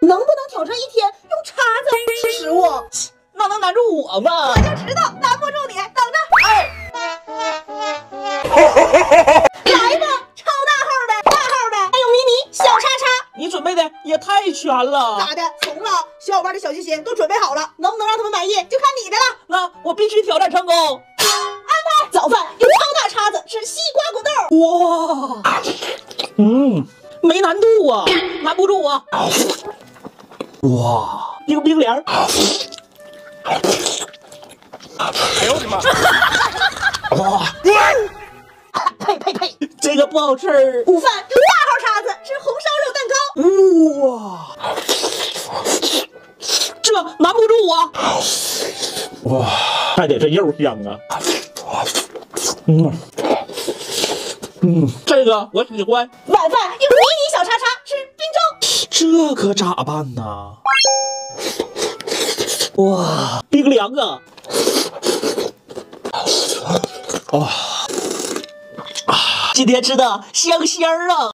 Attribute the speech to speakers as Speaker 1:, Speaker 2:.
Speaker 1: 能不能挑战一天用叉子吃食物？
Speaker 2: 那能难住我吗？
Speaker 1: 我就知道难不住你，等着。
Speaker 2: 哎，
Speaker 1: 来吧，超大号的、大号的，还有迷你、小叉叉，
Speaker 2: 你准备的也太全了。
Speaker 1: 咋的？怂了，小伙伴的小心心都准备好了，能不能让他们满意，就看你的了。
Speaker 2: 那我必须挑战成功。
Speaker 1: 安排早饭用超大叉子吃西瓜果冻哇，
Speaker 2: 嗯，没难度啊，难不住我。哇，冰冰凉。
Speaker 3: 哎呦我的妈！
Speaker 2: 哇，
Speaker 1: 呸呸呸！
Speaker 2: 这个不好吃。
Speaker 1: 午饭用大号叉子吃红烧肉蛋糕，
Speaker 2: 哇，这难不住我。哇，还得是肉香啊。嗯嗯，这个我喜欢。
Speaker 1: 晚饭用迷你小叉叉吃
Speaker 2: 这可咋办呢？哇，冰凉啊！哇、啊，今天吃的香香啊！